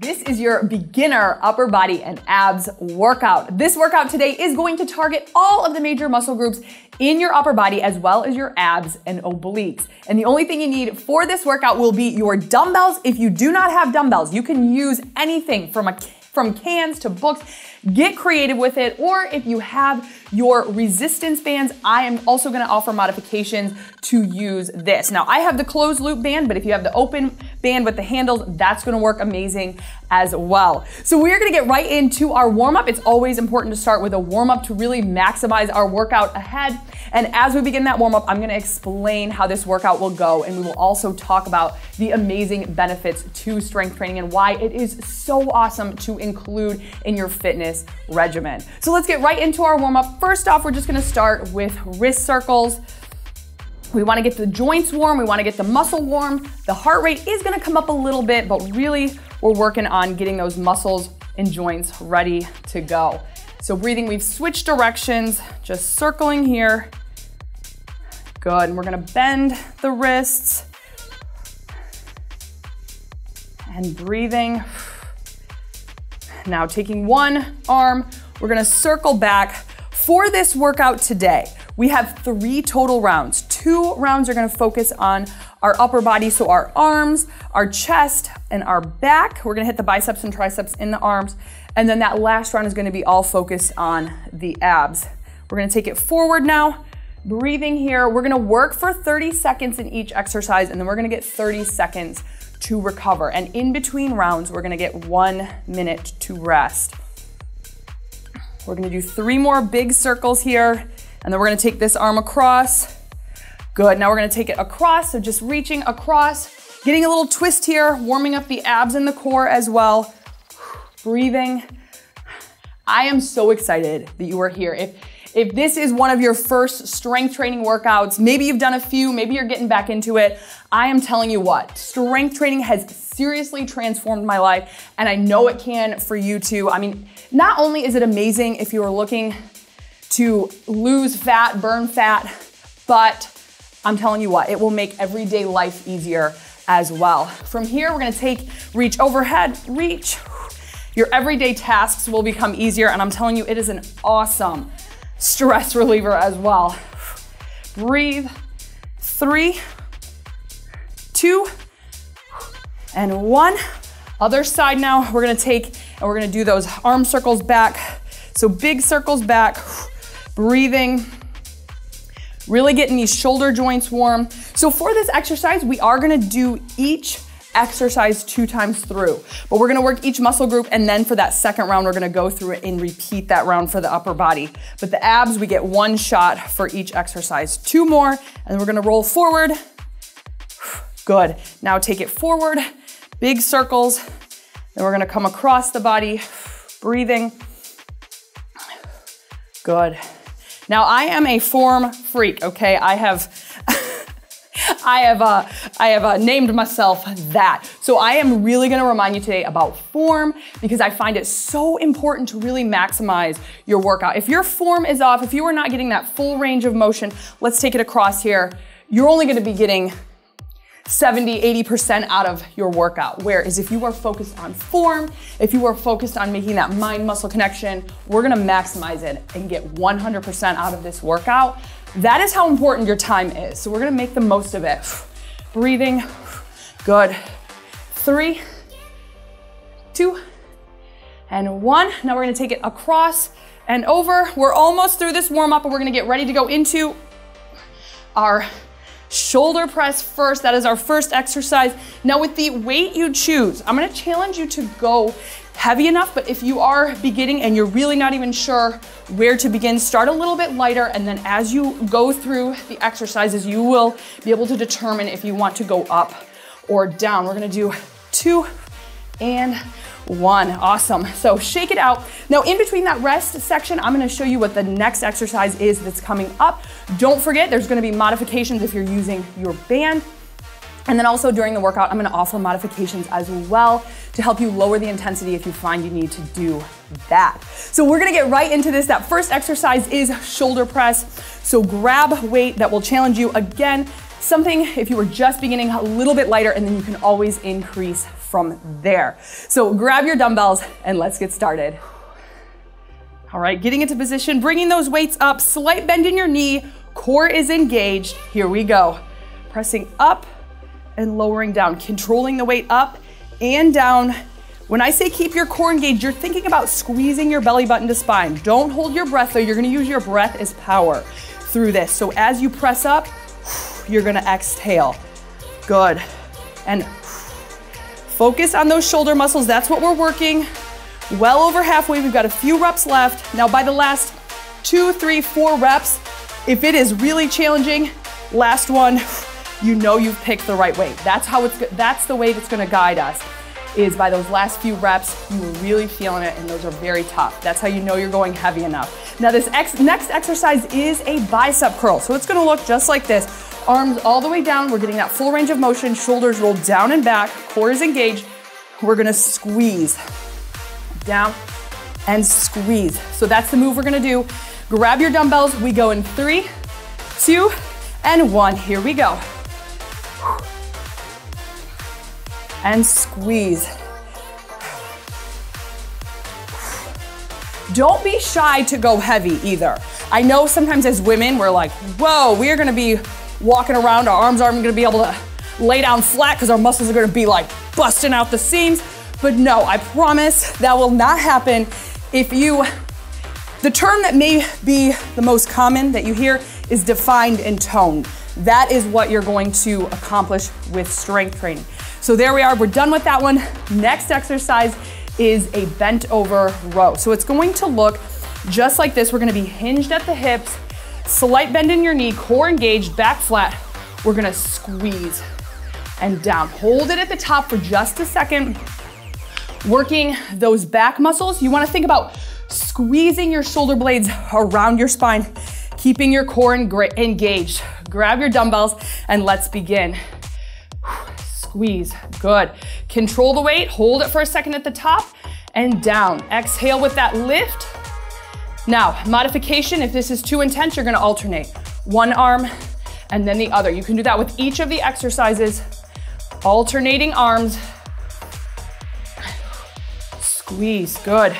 This is your beginner upper body and abs workout. This workout today is going to target all of the major muscle groups in your upper body as well as your abs and obliques. And the only thing you need for this workout will be your dumbbells. If you do not have dumbbells, you can use anything from a from cans to books. Get creative with it. Or if you have your resistance bands, I am also gonna offer modifications to use this. Now I have the closed loop band, but if you have the open band with the handles, that's gonna work amazing as well. So we're gonna get right into our warm up. It's always important to start with a warm up to really maximize our workout ahead. And as we begin that warm up, I'm gonna explain how this workout will go. And we will also talk about the amazing benefits to strength training and why it is so awesome to include in your fitness regimen. So let's get right into our warm up. First off, we're just gonna start with wrist circles. We wanna get the joints warm, we wanna get the muscle warm. The heart rate is gonna come up a little bit, but really we're working on getting those muscles and joints ready to go. So breathing, we've switched directions, just circling here. Good, and we're gonna bend the wrists. And breathing. Now taking one arm, we're gonna circle back. For this workout today, we have three total rounds. Two rounds are gonna focus on our upper body, so our arms, our chest, and our back. We're gonna hit the biceps and triceps in the arms. And then that last round is gonna be all focused on the abs. We're gonna take it forward now, breathing here. We're gonna work for 30 seconds in each exercise, and then we're gonna get 30 seconds to recover. And in between rounds, we're gonna get one minute to rest. We're gonna do three more big circles here, and then we're gonna take this arm across. Good, now we're gonna take it across, so just reaching across, getting a little twist here, warming up the abs and the core as well breathing. I am so excited that you are here. If if this is one of your first strength training workouts, maybe you've done a few, maybe you're getting back into it, I am telling you what, strength training has seriously transformed my life, and I know it can for you too. I mean, not only is it amazing if you are looking to lose fat, burn fat, but I'm telling you what, it will make everyday life easier as well. From here, we're gonna take reach overhead, reach, your everyday tasks will become easier, and I'm telling you, it is an awesome stress reliever as well. Breathe. Three, two, and one. Other side now, we're gonna take and we're gonna do those arm circles back. So big circles back, breathing, really getting these shoulder joints warm. So for this exercise, we are gonna do each exercise two times through. But we're gonna work each muscle group and then for that second round, we're gonna go through it and repeat that round for the upper body. But the abs, we get one shot for each exercise. Two more, and we're gonna roll forward. Good. Now take it forward, big circles. Then we're gonna come across the body, breathing. Good. Now I am a form freak, okay? I have I have uh, I have uh, named myself that. So I am really going to remind you today about form because I find it so important to really maximize your workout. If your form is off, if you are not getting that full range of motion, let's take it across here. You're only going to be getting 70, 80% out of your workout. Whereas if you are focused on form, if you are focused on making that mind muscle connection, we're gonna maximize it and get 100% out of this workout. That is how important your time is. So we're gonna make the most of it. Breathing, good. Three, two, and one. Now we're gonna take it across and over. We're almost through this warm up and we're gonna get ready to go into our shoulder press first. That is our first exercise. Now with the weight you choose, I'm gonna challenge you to go heavy enough, but if you are beginning and you're really not even sure where to begin, start a little bit lighter, and then as you go through the exercises, you will be able to determine if you want to go up or down. We're gonna do two and one. Awesome. So shake it out. Now, in between that rest section, I'm gonna show you what the next exercise is that's coming up. Don't forget, there's gonna be modifications if you're using your band. And then also during the workout, I'm gonna offer modifications as well to help you lower the intensity if you find you need to do that. So we're gonna get right into this. That first exercise is shoulder press. So grab weight that will challenge you again. Something, if you were just beginning, a little bit lighter, and then you can always increase from there. So grab your dumbbells and let's get started. All right, getting into position, bringing those weights up, slight bend in your knee, core is engaged. Here we go. Pressing up and lowering down, controlling the weight up and down. When I say keep your core engaged, you're thinking about squeezing your belly button to spine. Don't hold your breath though. You're gonna use your breath as power through this. So as you press up, you're gonna exhale. Good. And focus on those shoulder muscles. That's what we're working. Well over halfway, we've got a few reps left. Now by the last two, three, four reps, if it is really challenging, last one, you know you've picked the right weight. That's how it's, that's the way that's gonna guide us is by those last few reps, you were really feeling it and those are very tough. That's how you know you're going heavy enough. Now this ex next exercise is a bicep curl. So it's gonna look just like this. Arms all the way down, we're getting that full range of motion, shoulders rolled down and back, core is engaged. We're gonna squeeze down and squeeze. So that's the move we're gonna do. Grab your dumbbells, we go in three, two, and one. Here we go. And squeeze. Don't be shy to go heavy either. I know sometimes as women, we're like, whoa, we're gonna be walking around, our arms aren't gonna be able to lay down flat because our muscles are gonna be like busting out the seams. But no, I promise that will not happen if you, the term that may be the most common that you hear is defined and toned. That is what you're going to accomplish with strength training. So there we are, we're done with that one. Next exercise is a bent over row. So it's going to look just like this. We're gonna be hinged at the hips, slight bend in your knee, core engaged, back flat. We're gonna squeeze and down. Hold it at the top for just a second. Working those back muscles. You wanna think about squeezing your shoulder blades around your spine, keeping your core engaged. Grab your dumbbells and let's begin. Squeeze, good. Control the weight, hold it for a second at the top and down. Exhale with that lift. Now, modification, if this is too intense, you're gonna alternate. One arm and then the other. You can do that with each of the exercises. Alternating arms. Squeeze, good.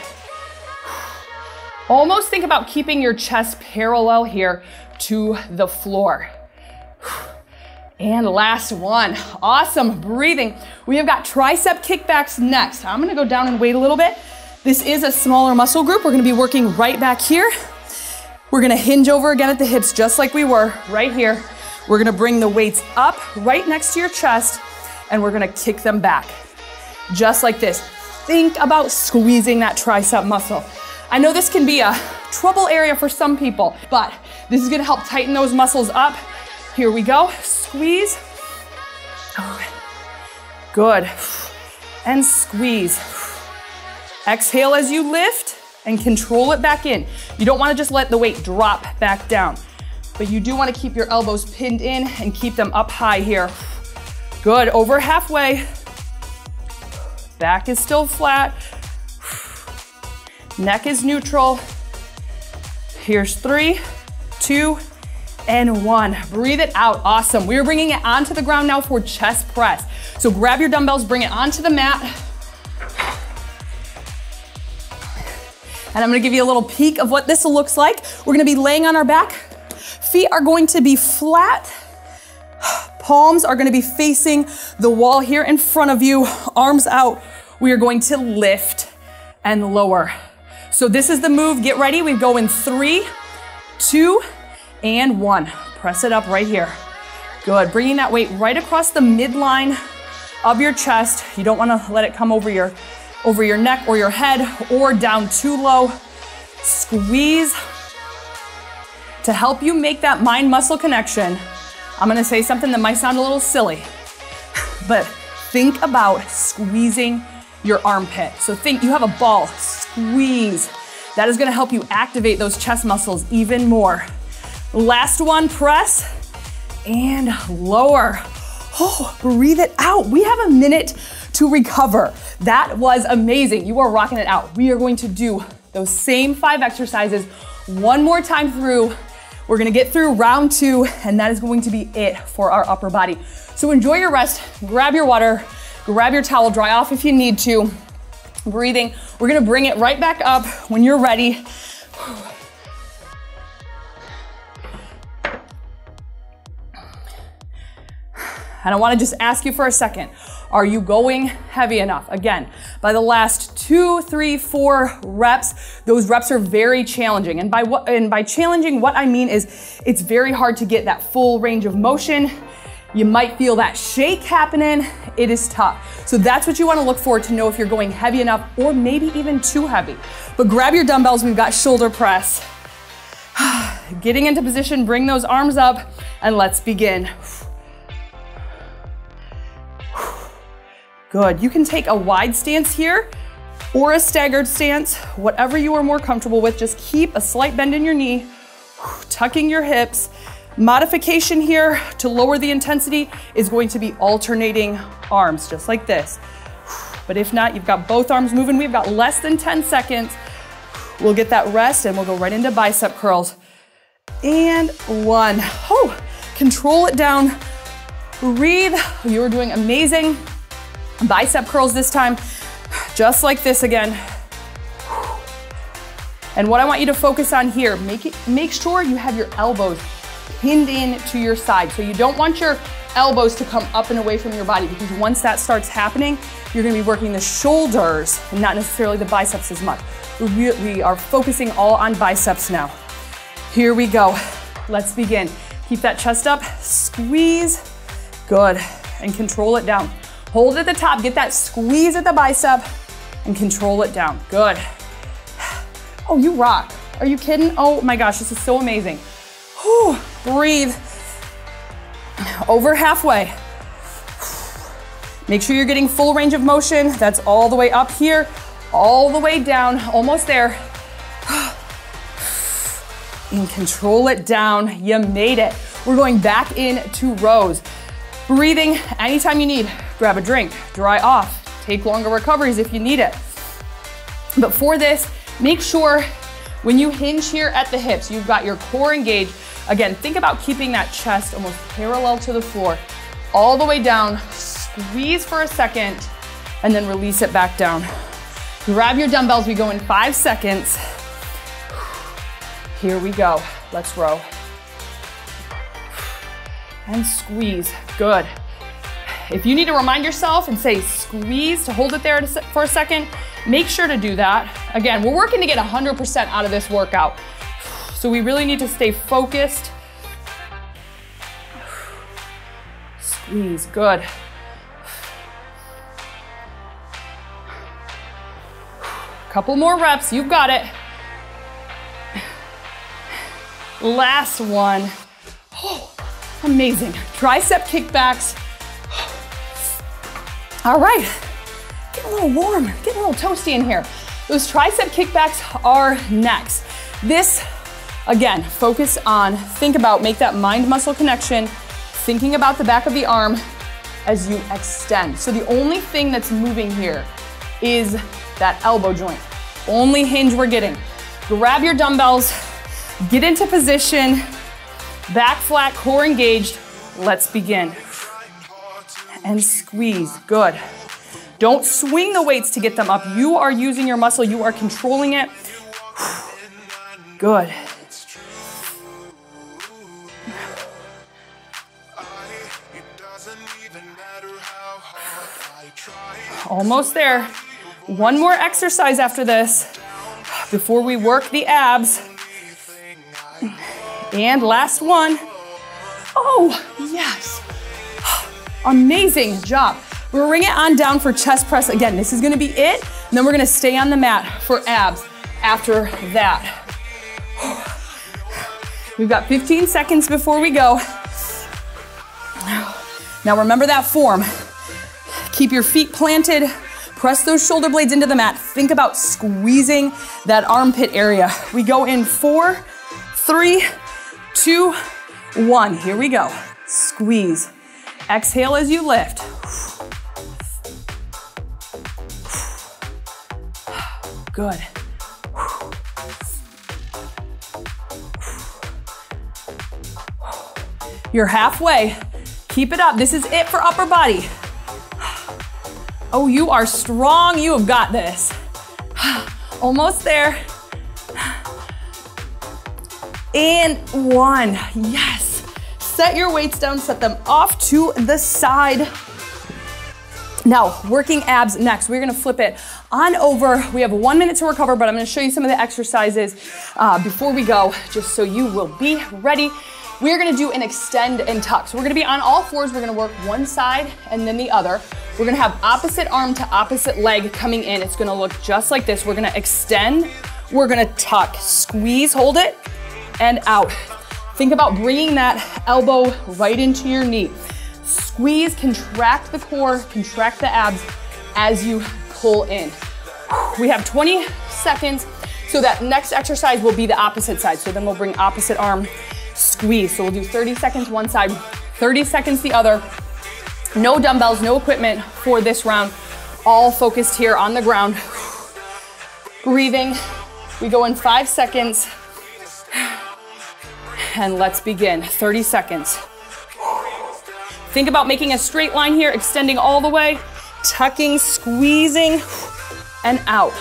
Almost think about keeping your chest parallel here to the floor. And last one. Awesome. Breathing. We have got tricep kickbacks next. I'm going to go down and wait a little bit. This is a smaller muscle group. We're going to be working right back here. We're going to hinge over again at the hips just like we were right here. We're going to bring the weights up right next to your chest and we're going to kick them back. Just like this. Think about squeezing that tricep muscle. I know this can be a trouble area for some people, but this is going to help tighten those muscles up. Here we go squeeze. Good. And squeeze. Exhale as you lift and control it back in. You don't wanna just let the weight drop back down, but you do wanna keep your elbows pinned in and keep them up high here. Good, over halfway. Back is still flat. Neck is neutral. Here's three, two, and one. Breathe it out, awesome. We're bringing it onto the ground now for chest press. So grab your dumbbells, bring it onto the mat. And I'm gonna give you a little peek of what this looks like. We're gonna be laying on our back. Feet are going to be flat. Palms are gonna be facing the wall here in front of you, arms out. We are going to lift and lower. So this is the move, get ready. We go in three, two, and one. Press it up right here. Good, bringing that weight right across the midline of your chest. You don't wanna let it come over your, over your neck or your head or down too low. Squeeze. To help you make that mind muscle connection, I'm gonna say something that might sound a little silly, but think about squeezing your armpit. So think you have a ball, squeeze. That is gonna help you activate those chest muscles even more. Last one, press and lower. Oh, breathe it out. We have a minute to recover. That was amazing. You are rocking it out. We are going to do those same five exercises one more time through. We're gonna get through round two, and that is going to be it for our upper body. So enjoy your rest, grab your water, Grab your towel, dry off if you need to. Breathing. We're gonna bring it right back up when you're ready. And I wanna just ask you for a second. Are you going heavy enough? Again, by the last two, three, four reps, those reps are very challenging. And by what, and by challenging, what I mean is it's very hard to get that full range of motion. You might feel that shake happening. It is tough. So that's what you wanna look for to know if you're going heavy enough or maybe even too heavy. But grab your dumbbells, we've got shoulder press. Getting into position, bring those arms up, and let's begin. Good. You can take a wide stance here or a staggered stance, whatever you are more comfortable with. Just keep a slight bend in your knee, tucking your hips. Modification here to lower the intensity is going to be alternating arms, just like this. But if not, you've got both arms moving. We've got less than 10 seconds. We'll get that rest and we'll go right into bicep curls. And one. Oh, control it down. Breathe. You're doing amazing. Bicep curls this time, just like this again. And what I want you to focus on here, make, it, make sure you have your elbows pinned in to your side. So you don't want your elbows to come up and away from your body because once that starts happening, you're gonna be working the shoulders and not necessarily the biceps as much. We, we are focusing all on biceps now. Here we go. Let's begin. Keep that chest up, squeeze, good, and control it down. Hold at the top, get that squeeze at the bicep and control it down. Good. Oh, you rock. Are you kidding? Oh my gosh, this is so amazing. Whew. Breathe. Over halfway. Make sure you're getting full range of motion. That's all the way up here, all the way down, almost there. And control it down. You made it. We're going back into rows. Breathing anytime you need. Grab a drink, dry off, take longer recoveries if you need it. But for this, make sure when you hinge here at the hips, you've got your core engaged. Again, think about keeping that chest almost parallel to the floor, all the way down. Squeeze for a second, and then release it back down. Grab your dumbbells. We go in five seconds. Here we go. Let's row and squeeze. Good. If you need to remind yourself and say squeeze to hold it there for a second, make sure to do that. Again, we're working to get 100% out of this workout. So we really need to stay focused. Squeeze, good. Couple more reps, you've got it. Last one. Amazing. Tricep kickbacks. All right, get a little warm, get a little toasty in here. Those tricep kickbacks are next. This, again, focus on, think about, make that mind muscle connection, thinking about the back of the arm as you extend. So the only thing that's moving here is that elbow joint. Only hinge we're getting. Grab your dumbbells, get into position, Back flat, core engaged. Let's begin. And squeeze, good. Don't swing the weights to get them up. You are using your muscle, you are controlling it. Good. Almost there. One more exercise after this before we work the abs. And last one. Oh, yes. Amazing job. Bring it on down for chest press. Again, this is gonna be it. And then we're gonna stay on the mat for abs after that. We've got 15 seconds before we go. Now remember that form. Keep your feet planted. Press those shoulder blades into the mat. Think about squeezing that armpit area. We go in four, three, two, one. Here we go. Squeeze. Exhale as you lift. Good. You're halfway. Keep it up. This is it for upper body. Oh, you are strong. You have got this. Almost there. And one. Yes. Set your weights down, set them off to the side. Now, working abs next. We're gonna flip it on over. We have one minute to recover, but I'm gonna show you some of the exercises uh, before we go, just so you will be ready. We're gonna do an extend and tuck. So we're gonna be on all fours. We're gonna work one side and then the other. We're gonna have opposite arm to opposite leg coming in. It's gonna look just like this. We're gonna extend, we're gonna tuck, squeeze, hold it, and out. Think about bringing that elbow right into your knee. Squeeze, contract the core, contract the abs as you pull in. We have 20 seconds, so that next exercise will be the opposite side. So then we'll bring opposite arm, squeeze. So we'll do 30 seconds one side, 30 seconds the other. No dumbbells, no equipment for this round. All focused here on the ground. Breathing. We go in five seconds. And let's begin. 30 seconds. Think about making a straight line here, extending all the way, tucking, squeezing, and out.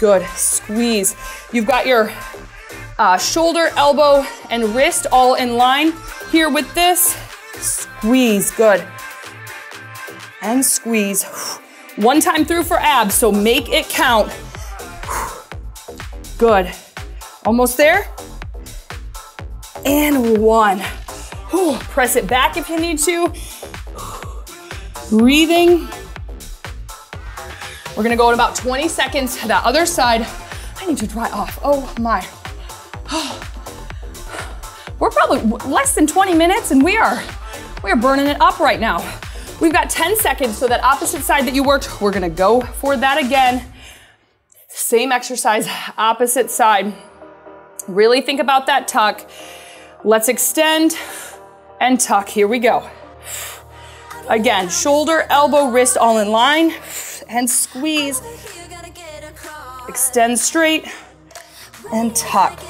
Good. Squeeze. You've got your uh, shoulder, elbow, and wrist all in line. Here with this, squeeze. Good. And squeeze. One time through for abs, so make it count. Good. Almost there. And one. Whew. Press it back if you need to. Breathing. We're gonna go in about 20 seconds. to That other side, I need to dry off. Oh my. We're probably less than 20 minutes and we are, we are burning it up right now. We've got 10 seconds, so that opposite side that you worked, we're gonna go for that again. Same exercise, opposite side. Really think about that tuck. Let's extend and tuck. Here we go. Again, shoulder, elbow, wrist all in line and squeeze. Extend straight and tuck.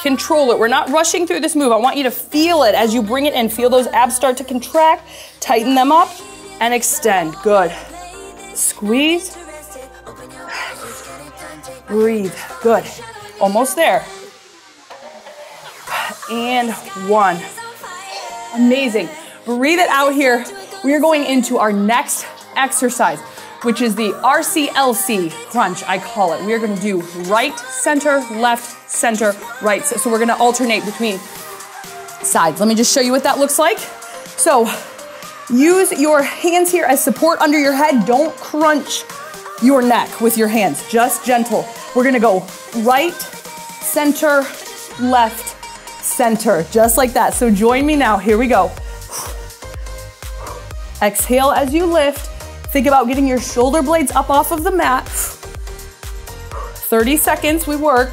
Control it. We're not rushing through this move. I want you to feel it as you bring it in. Feel those abs start to contract. Tighten them up and extend. Good. Squeeze. Breathe. Good. Almost there. And one. Amazing. Breathe it out here. We are going into our next exercise, which is the RCLC crunch, I call it. We are gonna do right, center, left, center, right. So we're gonna alternate between sides. Let me just show you what that looks like. So use your hands here as support under your head. Don't crunch your neck with your hands, just gentle. We're gonna go right, center, left, center, just like that. So join me now, here we go. Exhale as you lift. Think about getting your shoulder blades up off of the mat. 30 seconds, we work.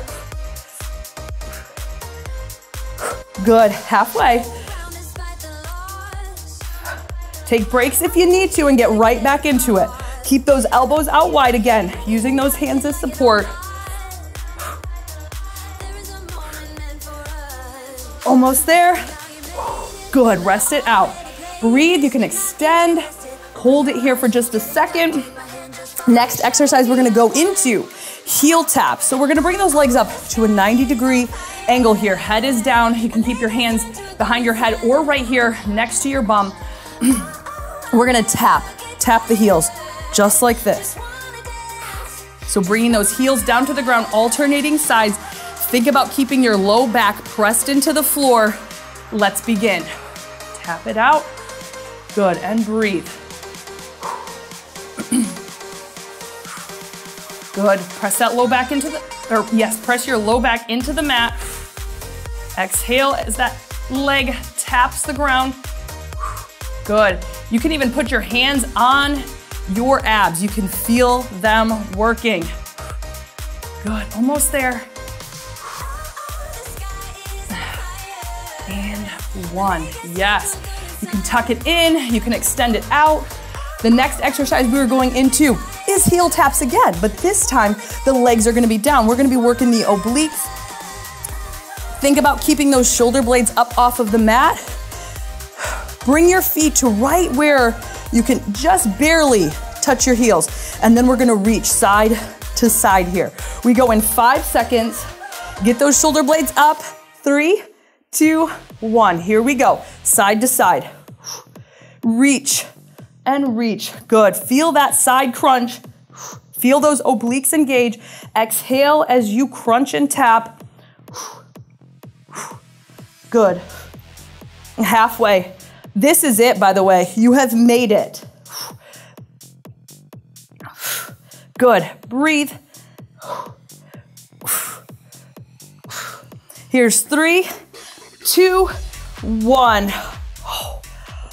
Good, halfway. Take breaks if you need to and get right back into it. Keep those elbows out wide again, using those hands as support. Almost there. Good, rest it out. Breathe, you can extend. Hold it here for just a second. Next exercise we're gonna go into heel tap. So we're gonna bring those legs up to a 90 degree angle here. Head is down. You can keep your hands behind your head or right here next to your bum. we're gonna tap, tap the heels just like this. So bringing those heels down to the ground, alternating sides. Think about keeping your low back pressed into the floor. Let's begin. Tap it out. Good, and breathe. Good, press that low back into the, or yes, press your low back into the mat. Exhale as that leg taps the ground. Good. You can even put your hands on your abs. You can feel them working. Good, almost there. One, yes. You can tuck it in, you can extend it out. The next exercise we are going into is heel taps again, but this time the legs are gonna be down. We're gonna be working the obliques. Think about keeping those shoulder blades up off of the mat. Bring your feet to right where you can just barely touch your heels. And then we're gonna reach side to side here. We go in five seconds. Get those shoulder blades up. Three, two, one. Here we go. Side to side. Reach and reach. Good. Feel that side crunch. Feel those obliques engage. Exhale as you crunch and tap. Good. Halfway. This is it, by the way. You have made it. Good. Breathe. Here's three, two, one.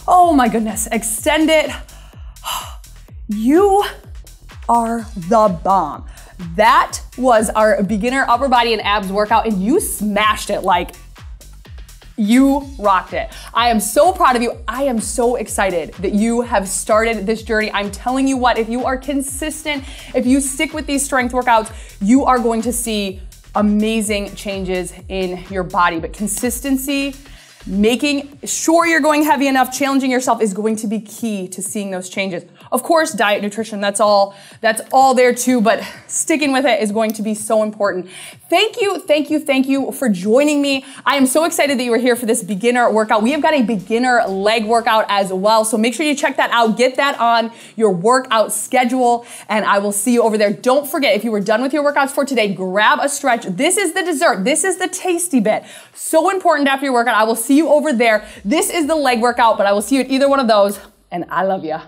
Oh my goodness. Extend it. You are the bomb. That was our beginner upper body and abs workout, and you smashed it like you rocked it. I am so proud of you. I am so excited that you have started this journey. I'm telling you what, if you are consistent, if you stick with these strength workouts, you are going to see amazing changes in your body. But consistency, making sure you're going heavy enough, challenging yourself is going to be key to seeing those changes. Of course, diet, nutrition, that's all, that's all there too, but sticking with it is going to be so important. Thank you, thank you, thank you for joining me. I am so excited that you are here for this beginner workout. We have got a beginner leg workout as well, so make sure you check that out. Get that on your workout schedule, and I will see you over there. Don't forget, if you were done with your workouts for today, grab a stretch. This is the dessert. This is the tasty bit. So important after your workout. I will see you over there. This is the leg workout, but I will see you at either one of those, and I love you.